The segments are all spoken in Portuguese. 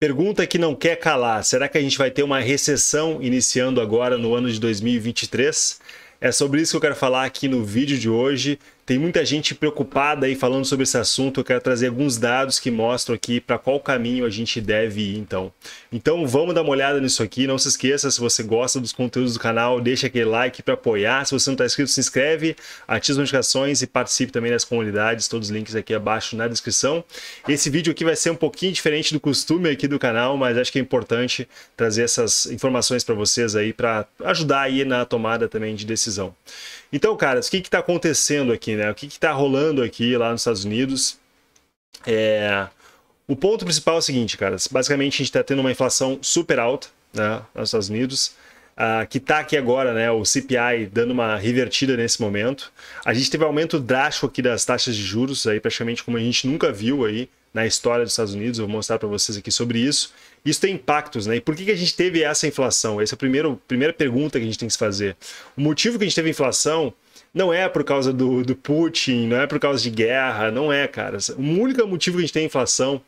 Pergunta que não quer calar: será que a gente vai ter uma recessão iniciando agora no ano de 2023? É sobre isso que eu quero falar aqui no vídeo de hoje. Tem muita gente preocupada aí falando sobre esse assunto. Eu quero trazer alguns dados que mostram aqui para qual caminho a gente deve ir, então. Então vamos dar uma olhada nisso aqui. Não se esqueça, se você gosta dos conteúdos do canal, deixa aquele like para apoiar. Se você não está inscrito, se inscreve, ative as notificações e participe também das comunidades. Todos os links aqui abaixo na descrição. Esse vídeo aqui vai ser um pouquinho diferente do costume aqui do canal, mas acho que é importante trazer essas informações para vocês aí para ajudar aí na tomada também de decisão. Então, caras, o que está acontecendo aqui, né? O que está rolando aqui lá nos Estados Unidos? É... O ponto principal é o seguinte, caras. Basicamente, a gente está tendo uma inflação super alta né, nos Estados Unidos. Uh, que está aqui agora, né, o CPI dando uma revertida nesse momento. A gente teve um aumento drástico aqui das taxas de juros, aí praticamente como a gente nunca viu aí na história dos Estados Unidos. Eu vou mostrar para vocês aqui sobre isso. Isso tem impactos, né? E por que, que a gente teve essa inflação? Essa é a primeira, primeira pergunta que a gente tem que se fazer. O motivo que a gente teve inflação não é por causa do, do Putin, não é por causa de guerra, não é, cara. O único motivo que a gente tem inflação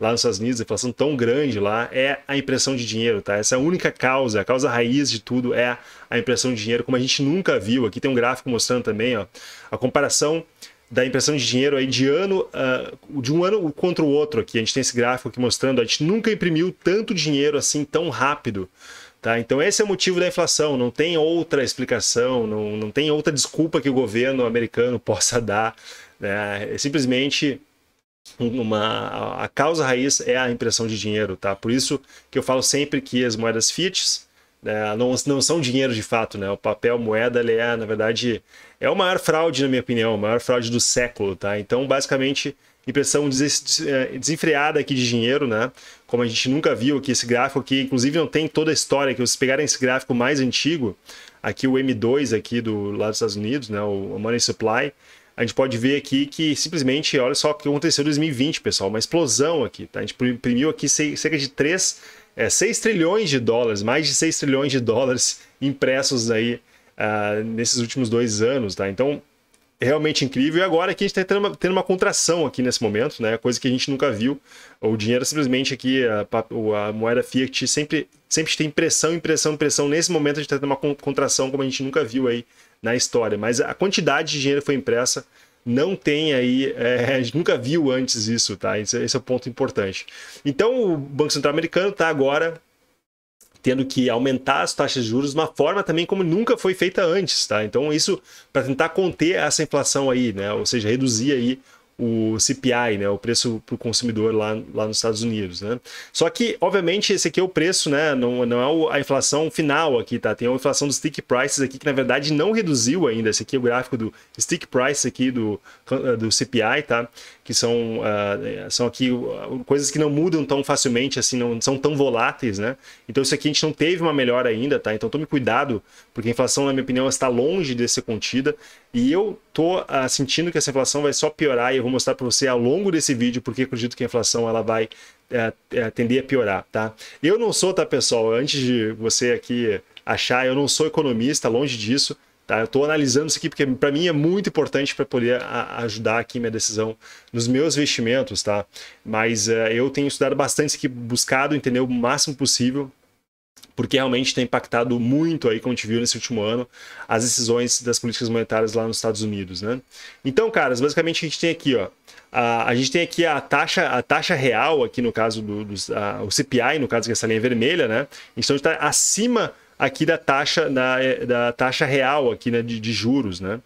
lá nos Estados Unidos, inflação tão grande lá, é a impressão de dinheiro, tá? Essa é a única causa, a causa raiz de tudo é a impressão de dinheiro, como a gente nunca viu. Aqui tem um gráfico mostrando também, ó, a comparação da impressão de dinheiro aí de ano uh, de um ano contra o outro aqui. A gente tem esse gráfico aqui mostrando, a gente nunca imprimiu tanto dinheiro assim tão rápido. Tá? Então esse é o motivo da inflação, não tem outra explicação, não, não tem outra desculpa que o governo americano possa dar. Né? É simplesmente uma, a causa raiz é a impressão de dinheiro. Tá? Por isso que eu falo sempre que as moedas fiat né, não, não são dinheiro de fato. Né? O papel moeda ele é, na verdade, é o maior fraude, na minha opinião, a maior fraude do século, tá? Então, basicamente, impressão é, desenfreada aqui de dinheiro, né? Como a gente nunca viu aqui, esse gráfico aqui, inclusive não tem toda a história, que vocês pegarem esse gráfico mais antigo, aqui o M2 aqui do lado dos Estados Unidos, né? O Money Supply, a gente pode ver aqui que simplesmente, olha só o que aconteceu em 2020, pessoal, uma explosão aqui, tá? A gente imprimiu aqui cerca de 3, é, 6 trilhões de dólares, mais de 6 trilhões de dólares impressos aí uh, nesses últimos dois anos, tá? Então, realmente incrível. E agora aqui a gente está tendo, tendo uma, contração aqui nesse momento, né? Coisa que a gente nunca viu. O dinheiro simplesmente aqui, a, a moeda fiat sempre, sempre tem pressão, impressão, impressão. Nesse momento a gente está tendo uma contração como a gente nunca viu aí na história. Mas a quantidade de dinheiro que foi impressa não tem aí, é, a gente nunca viu antes isso, tá? Esse, esse é o ponto importante. Então o Banco Central Americano está agora tendo que aumentar as taxas de juros de uma forma também como nunca foi feita antes, tá? Então isso para tentar conter essa inflação aí, né? Ou seja, reduzir aí o CPI, né, o preço para o consumidor lá, lá nos Estados Unidos. Né? Só que, obviamente, esse aqui é o preço, né, não, não é a inflação final aqui, tá? Tem a inflação dos stick prices aqui, que na verdade não reduziu ainda. Esse aqui é o gráfico do stick price aqui do, do CPI, tá? que são, uh, são aqui uh, coisas que não mudam tão facilmente, assim, não são tão voláteis, né? Então isso aqui a gente não teve uma melhora ainda, tá? Então tome cuidado, porque a inflação, na minha opinião, está longe de ser contida. E eu tô uh, sentindo que essa inflação vai só piorar e eu vou mostrar para você ao longo desse vídeo porque acredito que a inflação ela vai uh, tender a piorar, tá? Eu não sou, tá, pessoal? Antes de você aqui achar, eu não sou economista, longe disso. Tá? Eu estou analisando isso aqui porque para mim é muito importante para poder a, ajudar aqui minha decisão nos meus investimentos, tá? Mas uh, eu tenho estudado bastante isso aqui, buscado entender o máximo possível porque realmente tem impactado muito aí, como a gente viu nesse último ano, as decisões das políticas monetárias lá nos Estados Unidos, né? Então, caras, basicamente a gente tem aqui, ó, a, a gente tem aqui a taxa, a taxa real aqui no caso do, a, o CPI, no caso que é essa linha vermelha, né? Então está acima aqui da taxa, da, da taxa real aqui, né, de, de juros, né?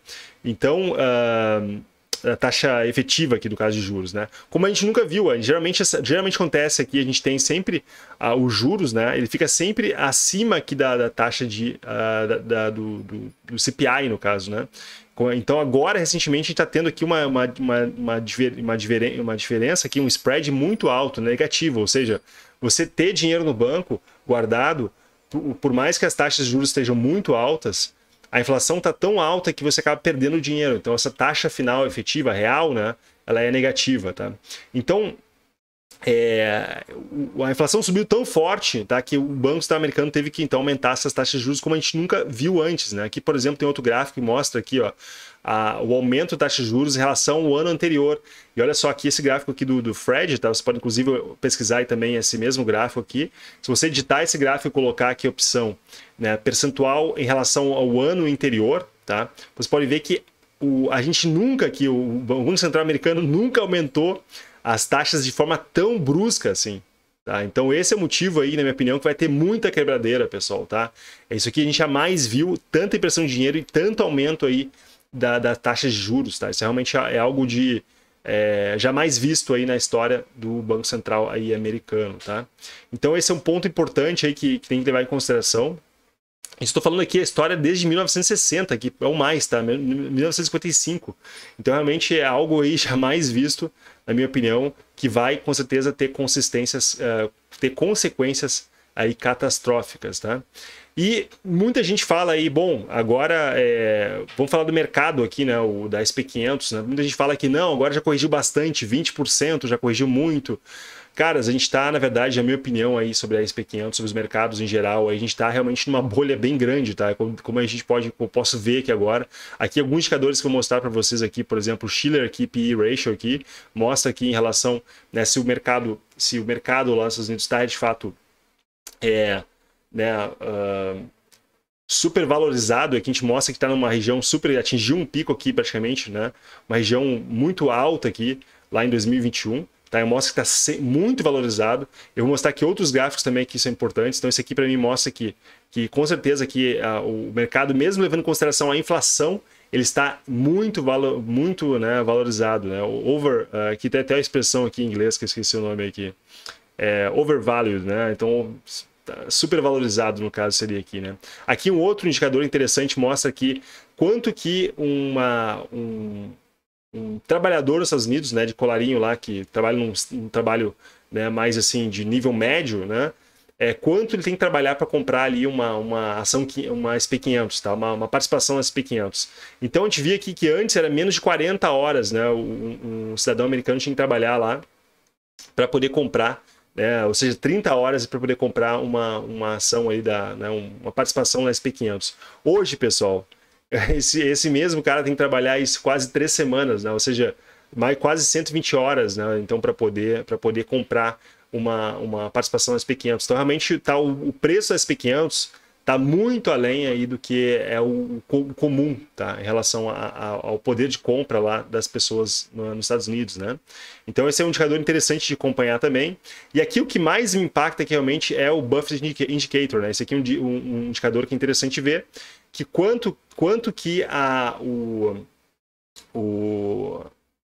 Então, uh, a taxa efetiva aqui do caso de juros, né? Como a gente nunca viu, geralmente, geralmente acontece aqui, a gente tem sempre uh, os juros, né? Ele fica sempre acima aqui da, da taxa de, uh, da, da, do, do, do, CPI, no caso, né? Então agora, recentemente, a gente está tendo aqui uma, uma, uma, uma, uma diferença aqui, um spread muito alto, negativo, ou seja, você ter dinheiro no banco guardado por mais que as taxas de juros estejam muito altas, a inflação está tão alta que você acaba perdendo dinheiro. Então, essa taxa final efetiva, real, né, ela é negativa. Tá? Então, é, a inflação subiu tão forte tá, que o Banco Central Americano teve que então aumentar essas taxas de juros como a gente nunca viu antes. Né? Aqui, por exemplo, tem outro gráfico que mostra aqui ó, a, o aumento da taxa de juros em relação ao ano anterior. E olha só aqui esse gráfico aqui do, do Fred, tá? você pode inclusive pesquisar também esse mesmo gráfico aqui. Se você editar esse gráfico e colocar aqui a opção né, percentual em relação ao ano anterior, tá? você pode ver que o, a gente nunca aqui, o Banco Central Americano nunca aumentou as taxas de forma tão brusca assim. Tá? Então esse é o motivo aí, na minha opinião, que vai ter muita quebradeira, pessoal, tá? É isso aqui a gente jamais viu tanta impressão de dinheiro e tanto aumento aí da, da taxa de juros, tá? Isso realmente é algo de é, jamais visto aí na história do Banco Central aí americano, tá? Então esse é um ponto importante aí que, que tem que levar em consideração, Estou falando aqui a história desde 1960, que é o mais, tá? 1955. Então, realmente é algo aí jamais visto, na minha opinião, que vai com certeza ter consistências, uh, ter consequências aí catastróficas, tá? E muita gente fala aí, bom, agora é, vamos falar do mercado aqui, né, o da SP500, né? Muita gente fala que não, agora já corrigiu bastante, 20%, já corrigiu muito. Caras, a gente está, na verdade, a minha opinião aí sobre a SP500, sobre os mercados em geral, a gente está realmente numa bolha bem grande, tá? Como, a gente pode, eu posso ver aqui agora. Aqui alguns indicadores que eu vou mostrar para vocês aqui, por exemplo, o Schiller aqui, PE ratio aqui, mostra aqui em relação, né, se o mercado, se o mercado lá nos Estados Unidos está de fato é, né, uh, super valorizado, aqui a gente mostra que está numa região super, atingiu um pico aqui praticamente, né? Uma região muito alta aqui, lá em 2021. Tá? Eu mostro que está muito valorizado. Eu vou mostrar aqui outros gráficos também que são importantes. Então, esse aqui para mim mostra que, que com certeza que a, o mercado, mesmo levando em consideração a inflação, ele está muito, valo, muito né, valorizado. Né? O over, uh, aqui tem até a expressão aqui em inglês, que eu esqueci o nome aqui. É, overvalued, né? Então, tá super valorizado no caso seria aqui, né? Aqui um outro indicador interessante mostra aqui quanto que uma, um, um trabalhador nos Estados Unidos, né, de colarinho lá, que trabalha num, num trabalho né, mais assim de nível médio, né, é, quanto ele tem que trabalhar para comprar ali uma, uma ação, uma SP500, tá? uma, uma participação na SP500. Então a gente via aqui que antes era menos de 40 horas, né? Um, um cidadão americano tinha que trabalhar lá para poder comprar, né? ou seja, 30 horas para poder comprar uma, uma ação aí da, né? uma participação na SP500. Hoje, pessoal, esse, esse mesmo cara tem que trabalhar isso quase três semanas, né? ou seja, mais quase 120 horas, né? Então, para poder, poder comprar uma, uma participação na SP500. Então, realmente, tá, o, o preço da SP500 está muito além aí do que é o, o comum tá? em relação a, a, ao poder de compra lá das pessoas no, nos Estados Unidos. Né? Então esse é um indicador interessante de acompanhar também. E aqui o que mais me impacta que realmente é o Buffett Indicator. Né? Esse aqui é um, um, um indicador que é interessante ver que quanto, quanto que a, o, o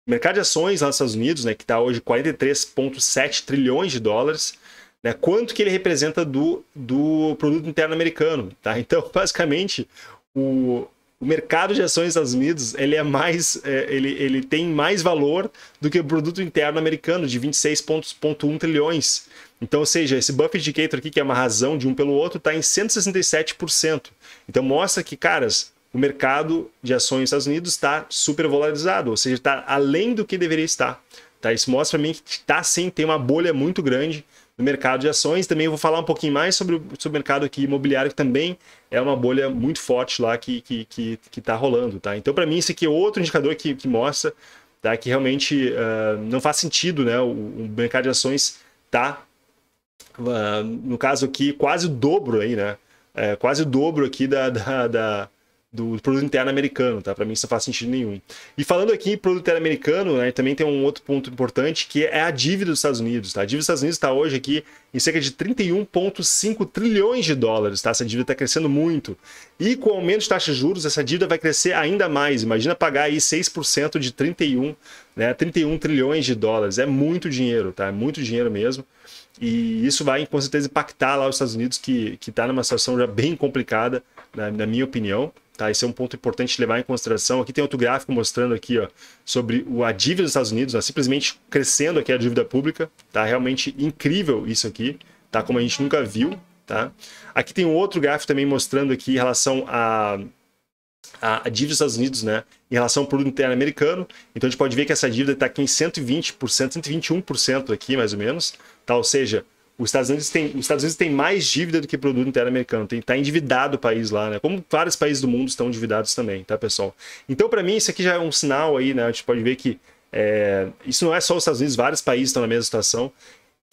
mercado de ações lá nos Estados Unidos, né, que está hoje 43,7 trilhões de dólares, né, quanto que ele representa do, do produto interno americano. Tá? Então, basicamente, o, o mercado de ações dos Estados Unidos ele é mais é, ele, ele tem mais valor do que o produto interno americano de 26,1 trilhões. Então, ou seja, esse Buffett Indicator aqui, que é uma razão de um pelo outro, está em 167%. Então mostra que, caras, o mercado de ações nos Estados Unidos está super valorizado, ou seja, está além do que deveria estar. Tá? Isso mostra para mim que está sim, tem uma bolha muito grande no mercado de ações. Também vou falar um pouquinho mais sobre, sobre o mercado aqui imobiliário, que também é uma bolha muito forte lá que que, que, que tá rolando. Tá? Então, para mim, esse aqui é outro indicador que, que mostra tá? que realmente uh, não faz sentido né? o, o mercado de ações tá, uh, no caso aqui, quase o dobro aí, né? É, quase o dobro aqui da, da, da do produto interno americano, tá? Para mim isso não faz sentido nenhum. E falando aqui em produto interno americano, né, também tem um outro ponto importante que é a dívida dos Estados Unidos, tá? A dívida dos Estados Unidos está hoje aqui em cerca de 31,5 trilhões de dólares, tá? Essa dívida está crescendo muito. E com o aumento de taxa de juros, essa dívida vai crescer ainda mais. Imagina pagar aí 6% de 31, né? 31 trilhões de dólares. É muito dinheiro, tá? É muito dinheiro mesmo. E isso vai com certeza impactar lá os Estados Unidos, que está numa situação já bem complicada, na, na minha opinião. Tá, esse é um ponto importante de levar em consideração. Aqui tem outro gráfico mostrando aqui ó, sobre a dívida dos Estados Unidos, simplesmente crescendo aqui a dívida pública. Tá realmente incrível isso aqui, tá? Como a gente nunca viu. Tá? Aqui tem um outro gráfico também mostrando aqui em relação a a, a dívida dos Estados Unidos, né, em relação ao produto interno americano. Então a gente pode ver que essa dívida está aqui em 120%, 121% aqui, mais ou menos, tá? Ou seja, os Estados Unidos têm, os Estados Unidos têm mais dívida do que produto interno americano. Está endividado o país lá, né? Como vários países do mundo estão endividados também, tá, pessoal? Então, para mim, isso aqui já é um sinal aí, né? A gente pode ver que é, isso não é só os Estados Unidos, vários países estão na mesma situação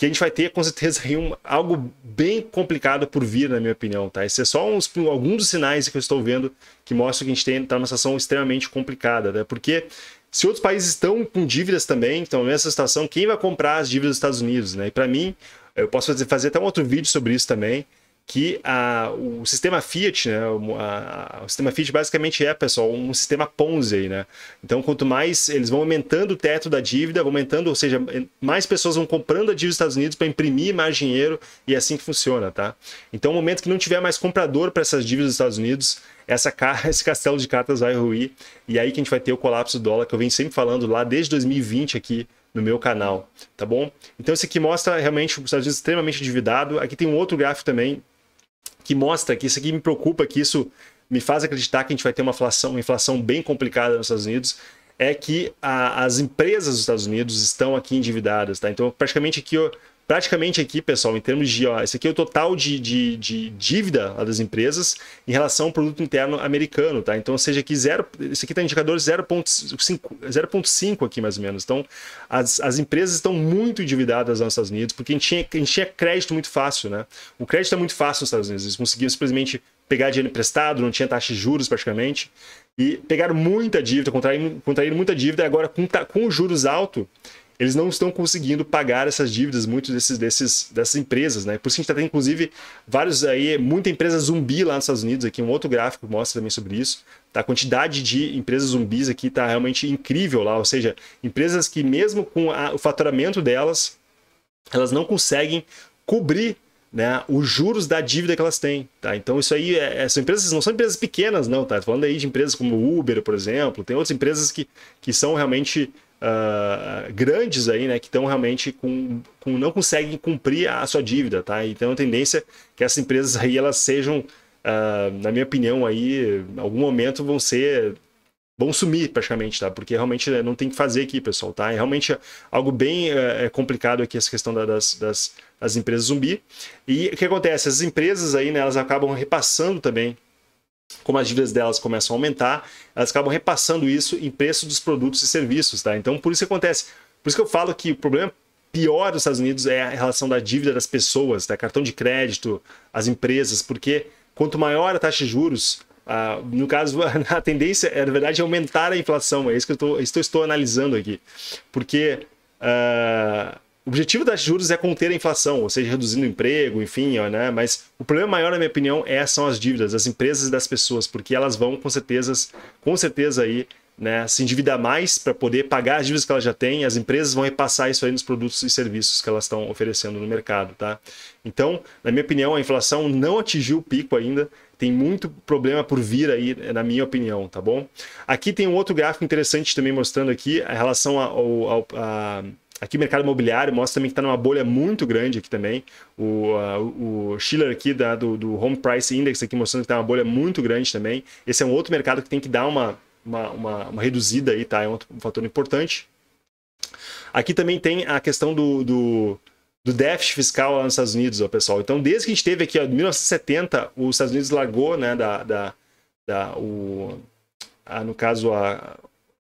que a gente vai ter com certeza um, algo bem complicado por vir, na minha opinião, tá? Esse é só uns, alguns dos sinais que eu estou vendo que mostram que a gente está numa situação extremamente complicada, né? Porque se outros países estão com dívidas também, estão nessa situação, quem vai comprar as dívidas dos Estados Unidos, né? E para mim, eu posso fazer, fazer até um outro vídeo sobre isso também, que a, o sistema Fiat, né, a, o sistema Fiat basicamente é, pessoal, um sistema Ponzi né? Então, quanto mais eles vão aumentando o teto da dívida, vão aumentando, ou seja, mais pessoas vão comprando a dívida dos Estados Unidos para imprimir mais dinheiro e é assim que funciona, tá? Então, no momento que não tiver mais comprador para essas dívidas dos Estados Unidos, essa, esse castelo de cartas vai ruir e aí que a gente vai ter o colapso do dólar que eu venho sempre falando lá desde 2020 aqui no meu canal, tá bom? Então, esse aqui mostra realmente os Estados Unidos extremamente endividado. Aqui tem um outro gráfico também que mostra que isso aqui me preocupa, que isso me faz acreditar que a gente vai ter uma inflação, uma inflação bem complicada nos Estados Unidos, é que a, as empresas dos Estados Unidos estão aqui endividadas, tá? Então, praticamente aqui, praticamente aqui, pessoal, em termos de, ó, esse aqui é o total de, de, de dívida das empresas em relação ao produto interno americano, tá? Então, seja, aqui zero, esse aqui está indicador 0,5 aqui mais ou menos. Então, as, as empresas estão muito endividadas nos Estados Unidos porque a gente, tinha, a gente tinha crédito muito fácil, né? O crédito é muito fácil nos Estados Unidos, eles conseguiam simplesmente pegar dinheiro emprestado, não tinha taxa de juros praticamente, e pegaram muita dívida, contraíram, contraíram muita dívida, e agora com, com juros altos, eles não estão conseguindo pagar essas dívidas, muitos desses, desses dessas empresas, né? Por isso que a gente está tendo, inclusive, vários aí, muita empresa zumbi lá nos Estados Unidos, aqui um outro gráfico mostra também sobre isso. Tá? A quantidade de empresas zumbis aqui está realmente incrível lá, ou seja, empresas que mesmo com a, o faturamento delas, elas não conseguem cobrir né, os juros da dívida que elas têm, tá? Então isso aí é, é são empresas não são empresas pequenas não, tá? Falando aí de empresas como Uber, por exemplo, tem outras empresas que, que são realmente uh, grandes aí, né, que estão realmente com, com, não conseguem cumprir a sua dívida, tá? Então a tendência é que essas empresas aí elas sejam, uh, na minha opinião aí, em algum momento vão ser vão sumir praticamente, tá? Porque realmente né, não tem que fazer aqui, pessoal, tá? É realmente algo bem é, complicado aqui essa questão das, das, das empresas zumbi. E o que acontece? As empresas aí, né, elas acabam repassando também como as dívidas delas começam a aumentar, elas acabam repassando isso em preço dos produtos e serviços, tá? Então, por isso que acontece. Por isso que eu falo que o problema pior dos Estados Unidos é a relação da dívida das pessoas, tá? Cartão de crédito, as empresas, porque quanto maior a taxa de juros, ah, no caso, a tendência é, na verdade, aumentar a inflação. É isso que eu, tô, isso eu estou analisando aqui. Porque ah, o objetivo das juros é conter a inflação, ou seja, reduzindo o emprego, enfim, né? Mas o problema maior, na minha opinião, é, são as dívidas das empresas e das pessoas, porque elas vão com certeza, com certeza aí, né, se endividar mais para poder pagar as dívidas que elas já têm, as empresas vão repassar isso aí nos produtos e serviços que elas estão oferecendo no mercado, tá? Então, na minha opinião, a inflação não atingiu o pico ainda, tem muito problema por vir aí, na minha opinião, tá bom? Aqui tem um outro gráfico interessante também mostrando aqui a relação ao, ao a, Aqui o mercado imobiliário mostra também que está numa bolha muito grande aqui também. O, uh, o Schiller aqui da, do, do, Home Price Index aqui mostrando que está uma bolha muito grande também. Esse é um outro mercado que tem que dar uma, uma, uma, uma reduzida aí, tá? É um, outro, um fator importante. Aqui também tem a questão do, do, do déficit fiscal lá nos Estados Unidos, ó, pessoal. Então, desde que a gente teve aqui, ó, em 1970, os Estados Unidos largou, né, da, da, da o, a, no caso, a,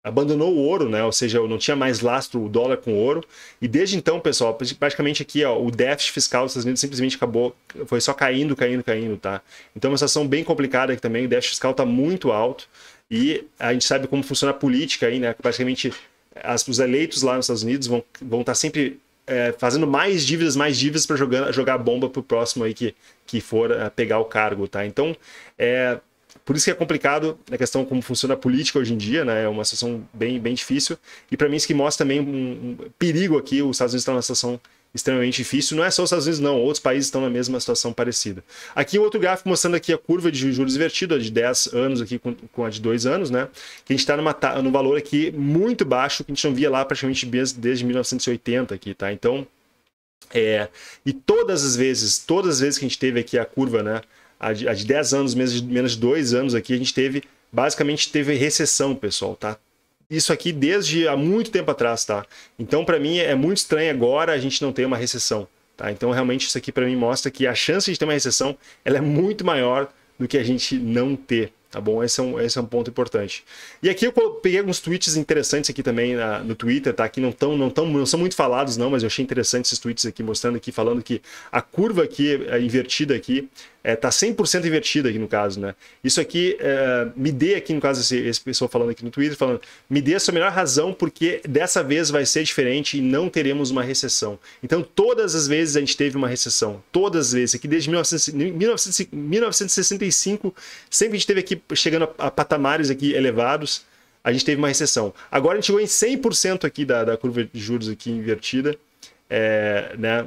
abandonou o ouro, né? Ou seja, não tinha mais lastro o dólar com ouro. E desde então, pessoal, praticamente aqui, ó, o déficit fiscal dos Estados Unidos simplesmente acabou, foi só caindo, caindo, caindo, tá? Então, é uma situação bem complicada aqui também. O déficit fiscal está muito alto e a gente sabe como funciona a política aí, né? Praticamente as, os eleitos lá nos Estados Unidos vão vão estar tá sempre é, fazendo mais dívidas, mais dívidas para jogar, jogar bomba pro próximo aí que, que for é, pegar o cargo, tá? Então, é, por isso que é complicado na questão como funciona a política hoje em dia, né? É uma situação bem, bem difícil. E para mim isso que mostra também um, um, perigo aqui. Os Estados Unidos estão numa situação extremamente difícil. Não é só os Estados Unidos, não. Outros países estão na mesma situação parecida. Aqui outro gráfico mostrando aqui a curva de juros invertido, a de 10 anos aqui com, com a de 2 anos, né? Que a gente está num valor aqui muito baixo, que a gente não via lá praticamente desde 1980 aqui, tá? Então, é... E todas as vezes, todas as vezes que a gente teve aqui a curva, né? A de, a de 10 anos, menos de, menos de 2 anos aqui, a gente teve basicamente teve recessão, pessoal, tá? Isso aqui desde há muito tempo atrás, tá? Então, para mim, é muito estranho agora a gente não ter uma recessão, tá? Então, realmente, isso aqui para mim mostra que a chance de ter uma recessão ela é muito maior do que a gente não ter, tá bom? Esse é um, esse é um ponto importante. E aqui eu peguei alguns tweets interessantes aqui também na, no Twitter, tá? Que não, tão, não, tão, não são muito falados não, mas eu achei interessante esses tweets aqui, mostrando aqui, falando que a curva aqui, a invertida aqui, é, tá 100% invertida aqui no caso, né? Isso aqui é, me dê aqui, no caso, esse, esse pessoal falando aqui no Twitter, falando, me dê a sua melhor razão porque dessa vez vai ser diferente e não teremos uma recessão. Então, todas as vezes a gente teve uma recessão, todas as vezes, aqui desde 1900, 1965, sempre a gente teve aqui chegando a, a patamares aqui elevados, a gente teve uma recessão. Agora a gente chegou em 100% aqui da, da curva de juros aqui invertida, é, né?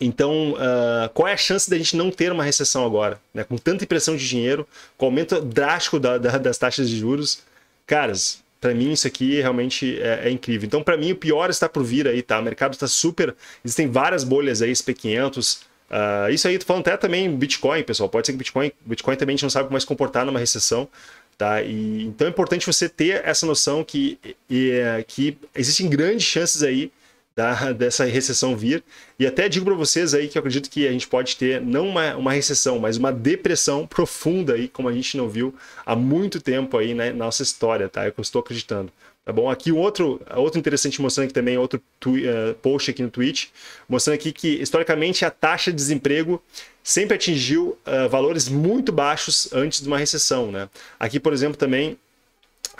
Então, uh, qual é a chance da gente não ter uma recessão agora? Né? Com tanta impressão de dinheiro, com o aumento drástico da, da, das taxas de juros. Caras, para mim isso aqui realmente é, é incrível. Então, para mim, o pior está por vir aí, tá? O mercado está super. Existem várias bolhas aí, SP500. Uh, ah, isso aí, tô falando até também Bitcoin, pessoal. Pode ser que Bitcoin, Bitcoin também a gente não sabe como se comportar numa recessão. Tá? E, então é importante você ter essa noção que, e, que existem grandes chances aí da, dessa recessão vir. E até digo para vocês aí que eu acredito que a gente pode ter não uma, uma recessão, mas uma depressão profunda aí, como a gente não viu há muito tempo aí né, na nossa história, tá? É eu estou acreditando. Tá bom? Aqui outro, outro interessante mostrando aqui também, outro uh, post aqui no Twitch, mostrando aqui que historicamente a taxa de desemprego sempre atingiu uh, valores muito baixos antes de uma recessão, né? Aqui, por exemplo, também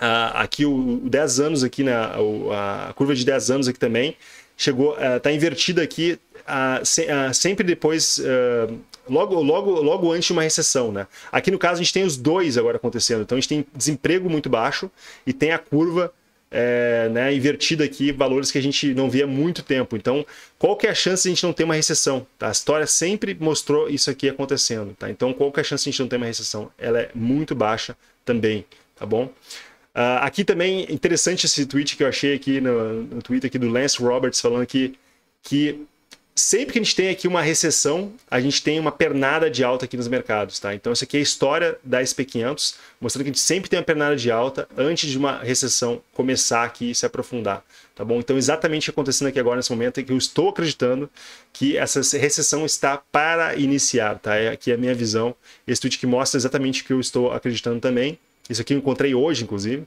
Uh, aqui o, o 10 anos aqui, né, a, a, curva de 10 anos aqui também, chegou, está uh, invertida aqui uh, se, sempre depois, logo, logo, logo antes de uma recessão. Né? Aqui no caso a gente tem os dois agora acontecendo, então a gente tem desemprego muito baixo e tem a curva é, né, invertida aqui, valores que a gente não via há muito tempo. Então, qual que é a chance de a gente não ter uma recessão? Tá? A história sempre mostrou isso aqui acontecendo. Tá? Então, qual que é a chance de a gente não ter uma recessão? Ela é muito baixa também, tá bom? Uh, aqui também, interessante esse tweet que eu achei aqui no, no Twitter aqui do Lance Roberts, falando que, que sempre que a gente tem aqui uma recessão, a gente tem uma pernada de alta aqui nos mercados, tá? Então, isso aqui é a história da SP500, mostrando que a gente sempre tem uma pernada de alta antes de uma recessão começar aqui e se aprofundar, tá bom? Então, exatamente acontecendo aqui agora, nesse momento, é que eu estou acreditando que essa recessão está para iniciar, tá? É aqui a minha visão, esse tweet que mostra exatamente o que eu estou acreditando também, isso aqui eu encontrei hoje, inclusive.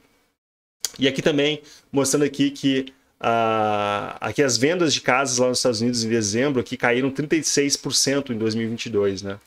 E aqui também, mostrando aqui que uh, aqui as vendas de casas lá nos Estados Unidos em dezembro aqui caíram 36% em 2022, né?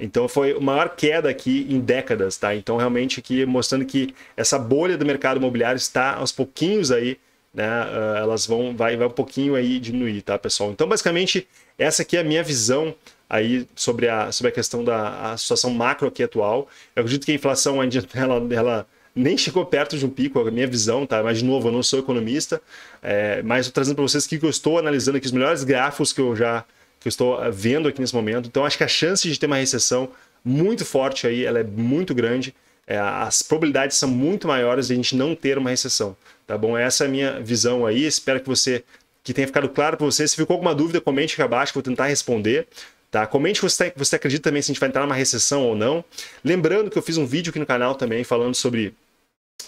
Então foi a maior queda aqui em décadas, tá? Então realmente aqui mostrando que essa bolha do mercado imobiliário está aos pouquinhos aí, né? Uh, elas vão vai, vai um pouquinho aí diminuir, tá, pessoal? Então basicamente essa aqui é a minha visão aí sobre a, sobre a questão da a situação macro aqui atual. Eu acredito que a inflação ainda ela, ela nem chegou perto de um pico, a minha visão, tá? Mas de novo, eu não sou economista, é, mas estou trazendo para vocês que eu estou analisando aqui os melhores gráficos que eu já que eu estou vendo aqui nesse momento. Então acho que a chance de ter uma recessão muito forte aí, ela é muito grande. É, as probabilidades são muito maiores de a gente não ter uma recessão, tá bom? Essa é a minha visão aí. Espero que você que tenha ficado claro para você. Se ficou alguma dúvida, comente aqui abaixo que eu vou tentar responder. Tá? Comente se você, você acredita também se a gente vai entrar numa recessão ou não. Lembrando que eu fiz um vídeo aqui no canal também falando sobre,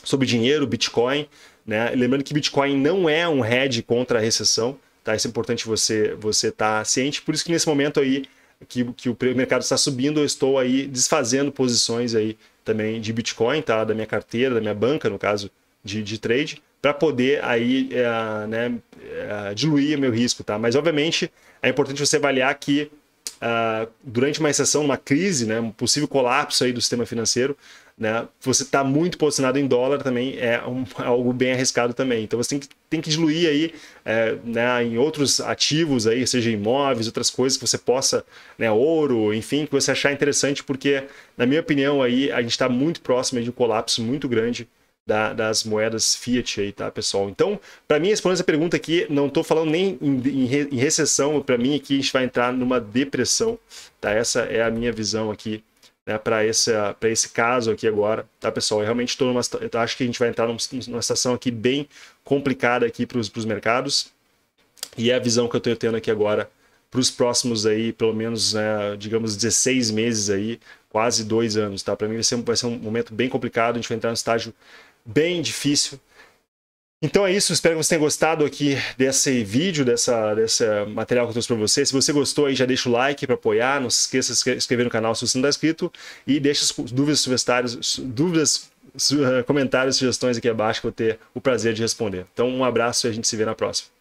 sobre dinheiro, Bitcoin. Né? Lembrando que Bitcoin não é um hedge contra a recessão. Tá? Isso é importante você você estar tá ciente. Por isso que nesse momento aí que, que o mercado está subindo, eu estou aí desfazendo posições aí também de Bitcoin, tá? Da minha carteira, da minha banca, no caso de, de trade, para poder aí é, né, é, diluir meu risco, tá? Mas obviamente é importante você avaliar que uh, durante uma recessão, uma crise, né, um possível colapso aí do sistema financeiro, né, você está muito posicionado em dólar também é um, algo bem arriscado também. Então você tem que, tem que diluir aí é, né, em outros ativos aí, seja imóveis, outras coisas que você possa, né, ouro, enfim, que você achar interessante, porque na minha opinião aí a gente está muito próximo de um colapso muito grande da, das moedas fiat aí, tá, pessoal? Então, para mim, respondendo essa pergunta aqui, não estou falando nem em, em, em recessão, para mim aqui a gente vai entrar numa depressão, tá? Essa é a minha visão aqui, né, para esse, esse caso aqui agora, tá, pessoal? Eu realmente estou numa, eu acho que a gente vai entrar numa, numa situação aqui bem complicada aqui para os mercados, e é a visão que eu estou tendo aqui agora para os próximos aí, pelo menos, né, digamos, 16 meses aí, quase dois anos, tá? Para mim vai ser, vai ser um momento bem complicado, a gente vai entrar num estágio bem difícil. Então é isso, espero que você tenha gostado aqui desse vídeo, dessa, dessa material que eu trouxe para você. Se você gostou aí, já deixa o like para apoiar, não se esqueça de se inscrever no canal se você não está inscrito e deixa dúvidas, sugestões, dúvidas, comentários, sugestões aqui abaixo que eu vou ter o prazer de responder. Então um abraço e a gente se vê na próxima.